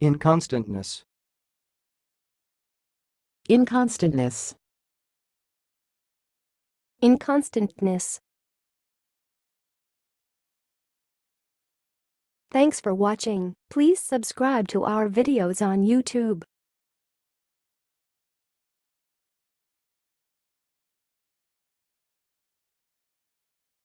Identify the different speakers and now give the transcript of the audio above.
Speaker 1: Inconstantness.
Speaker 2: inconstantness,
Speaker 3: Inconstantness. Thanks for watching. Please subscribe to our videos on YouTube.